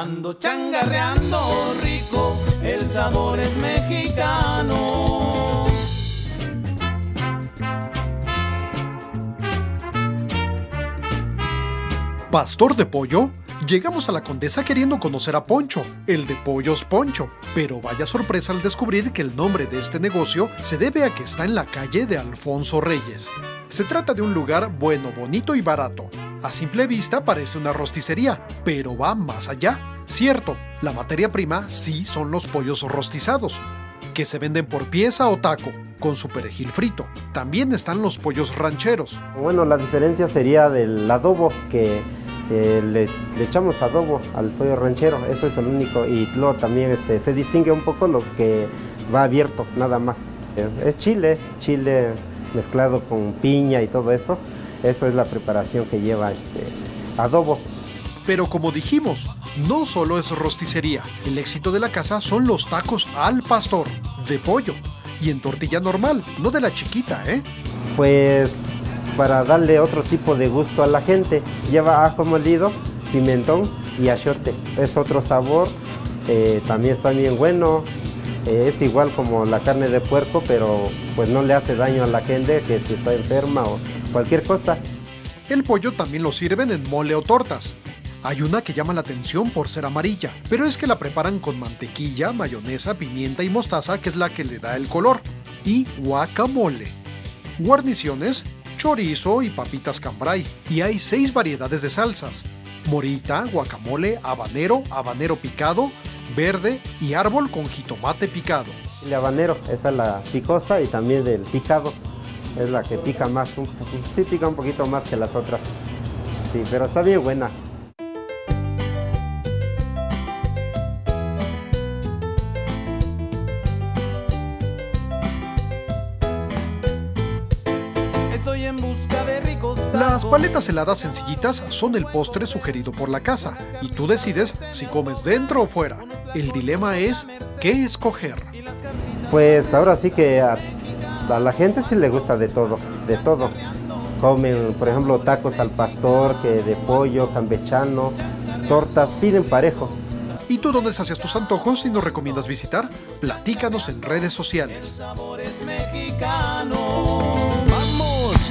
Ando changarreando rico, el sabor es mexicano. Pastor de pollo, llegamos a la condesa queriendo conocer a Poncho, el de Pollos Poncho, pero vaya sorpresa al descubrir que el nombre de este negocio se debe a que está en la calle de Alfonso Reyes. Se trata de un lugar bueno, bonito y barato. A simple vista parece una rosticería, pero va más allá. Cierto, la materia prima sí son los pollos rostizados, que se venden por pieza o taco, con su perejil frito. También están los pollos rancheros. Bueno, la diferencia sería del adobo que eh, le, echamos adobo al pollo ranchero, eso es el único. Y luego también este, se distingue un poco lo que va abierto, nada más. Eh, es chile, chile mezclado con piña y todo eso. Eso es la preparación que lleva este adobo. Pero como dijimos, no solo es rosticería. El éxito de la casa son los tacos al pastor, de pollo. Y en tortilla normal, no de la chiquita, ¿eh? Pues para darle otro tipo de gusto a la gente. Lleva ajo molido, pimentón y achiote. Es otro sabor, eh, también está bien bueno. Eh, es igual como la carne de puerco, pero pues no le hace daño a la gente que si está enferma o cualquier cosa. El pollo también lo sirven en mole o tortas. Hay una que llama la atención por ser amarilla, pero es que la preparan con mantequilla, mayonesa, pimienta y mostaza, que es la que le da el color, y guacamole. Guarniciones, chorizo y papitas cambray. Y hay seis variedades de salsas. Morita, guacamole, habanero, habanero picado, verde y árbol con jitomate picado. El habanero, esa es la picosa y también del picado. Es la que pica más, sí pica un poquito más que las otras. Sí, pero está bien buena. Las paletas heladas sencillitas son el postre sugerido por la casa y tú decides si comes dentro o fuera. El dilema es qué escoger. Pues ahora sí que a, la gente sí le gusta de todo, de todo. Comen, por ejemplo, tacos al pastor, que de pollo, campechano, tortas, piden parejo. ¿Y tú dónde sacias tus antojos y nos recomiendas visitar? Platícanos en redes sociales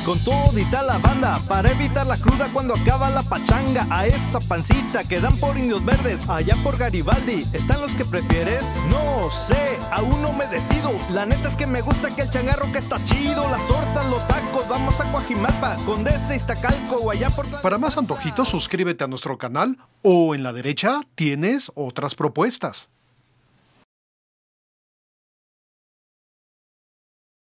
con todita la banda para evitar la cruda cuando acaba la pachanga. A esa pancita que dan por indios verdes, allá por Garibaldi. ¿Están los que prefieres? No sé, aún no me decido. La neta es que me gusta que el changarro que está chido. Las tortas, los tacos, vamos a Coajimalpa, Condesa, Iztacalco o allá por. Para más antojitos, suscríbete a nuestro canal o en la derecha tienes otras propuestas.